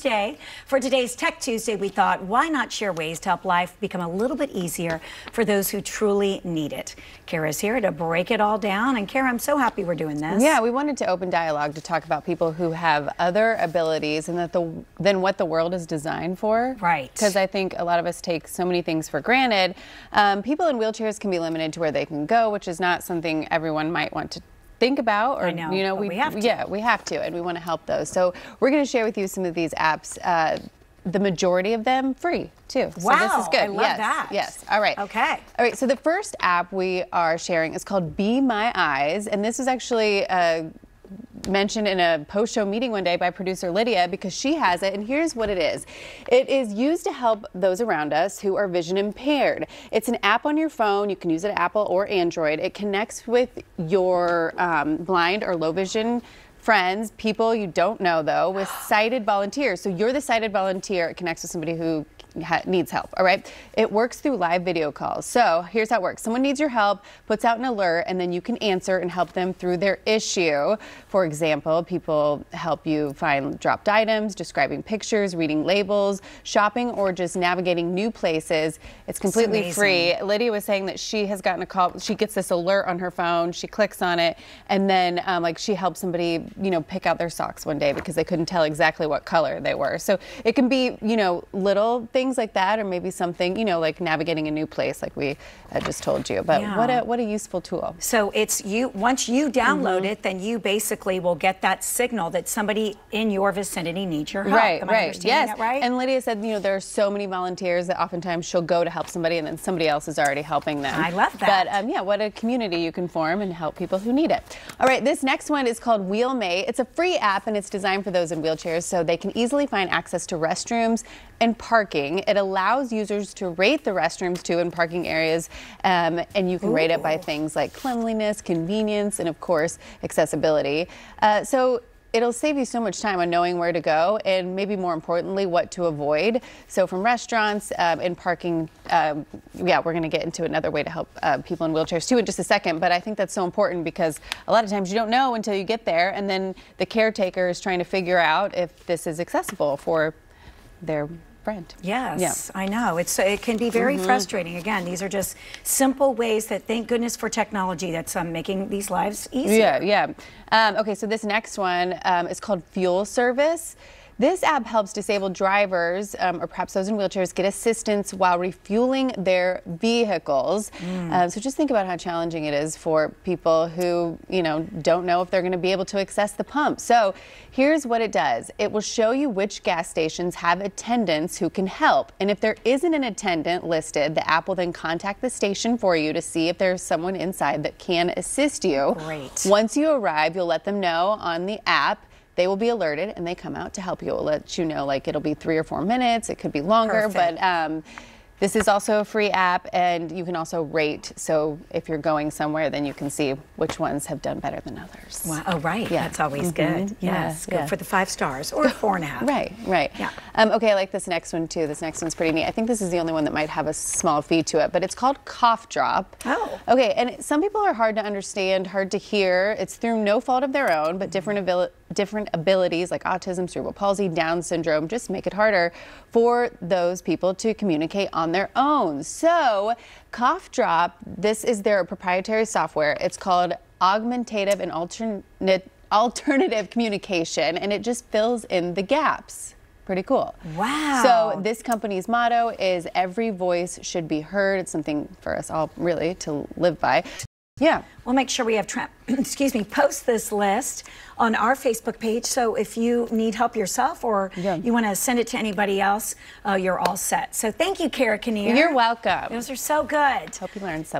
Tuesday. For today's Tech Tuesday, we thought, why not share ways to help life become a little bit easier for those who truly need it? Cara's here to break it all down. And Cara, I'm so happy we're doing this. Yeah, we wanted to open dialogue to talk about people who have other abilities and that the than what the world is designed for. Right. Because I think a lot of us take so many things for granted. Um, people in wheelchairs can be limited to where they can go, which is not something everyone might want to think about or know, you know we, we, have to. yeah we have to and we want to help those so we're going to share with you some of these apps uh, the majority of them free too. Wow, so this is good. I love yes, that. Yes. All right. Okay. All right. So the first app we are sharing is called Be My Eyes, and this is actually uh, mentioned in a post-show meeting one day by producer Lydia because she has it and here's what it is. It is used to help those around us who are vision impaired. It's an app on your phone. You can use it Apple or Android. It connects with your um, blind or low vision friends, people you don't know though, with sighted volunteers. So you're the sighted volunteer. It connects with somebody who needs help. All right. It works through live video calls. So here's how it works. Someone needs your help, puts out an alert, and then you can answer and help them through their issue. For example, people help you find dropped items, describing pictures, reading labels, shopping, or just navigating new places. It's completely free. Lydia was saying that she has gotten a call. She gets this alert on her phone. She clicks on it, and then um, like she helps somebody, you know, pick out their socks one day because they couldn't tell exactly what color they were. So it can be, you know, little things things like that, or maybe something, you know, like navigating a new place, like we uh, just told you. But yeah. what a what a useful tool. So it's you once you download mm -hmm. it, then you basically will get that signal that somebody in your vicinity needs your help. Right, Am right, yes. right? And Lydia said, you know, there are so many volunteers that oftentimes she'll go to help somebody, and then somebody else is already helping them. I love that. But um, yeah, what a community you can form and help people who need it. All right, this next one is called Wheelmate. It's a free app, and it's designed for those in wheelchairs, so they can easily find access to restrooms and parking it allows users to rate the restrooms too in parking areas, um, and you can Ooh. rate it by things like cleanliness, convenience, and of course, accessibility. Uh, so it'll save you so much time on knowing where to go and maybe more importantly what to avoid so from restaurants um, and parking um, yeah we're going to get into another way to help uh, people in wheelchairs too in just a second but i think that's so important because a lot of times you don't know until you get there and then the caretaker is trying to figure out if this is accessible for their friend. Yes, yeah. I know. It's it can be very mm -hmm. frustrating. Again, these are just simple ways that thank goodness for technology that's um, making these lives easier. Yeah, yeah. Um, okay, so this next one um, is called Fuel Service. This app helps disabled drivers um, or perhaps those in wheelchairs get assistance while refueling their vehicles. Mm. Uh, so just think about how challenging it is for people who, you know, don't know if they're going to be able to access the pump. So here's what it does. It will show you which gas stations have attendants who can help. And if there isn't an attendant listed, the app will then contact the station for you to see if there's someone inside that can assist you. Great. Once you arrive, you'll let them know on the app they will be alerted and they come out to help you. It will let you know like it'll be three or four minutes. It could be longer, Perfect. but um, this is also a free app and you can also rate. So if you're going somewhere, then you can see which ones have done better than others. Wow. Oh, right. Yeah. That's always mm -hmm. good. Yes. Yeah. Good for the five stars or four and a half. right, right. Yeah. Um, okay, I like this next one too. This next one's pretty neat. I think this is the only one that might have a small fee to it, but it's called CoughDrop. Oh. Okay, and some people are hard to understand, hard to hear. It's through no fault of their own, but different ability different abilities like autism, cerebral palsy, Down syndrome just make it harder for those people to communicate on their own. So, CoughDrop, this is their proprietary software. It's called Augmentative and Alternate Alternative Communication, and it just fills in the gaps. Pretty cool. Wow. So this company's motto is every voice should be heard. It's something for us all really to live by. Yeah. We'll make sure we have, excuse me, post this list on our Facebook page. So if you need help yourself or yeah. you want to send it to anybody else, uh, you're all set. So thank you, Cara Kneer. You're welcome. Those are so good. Hope you learned something.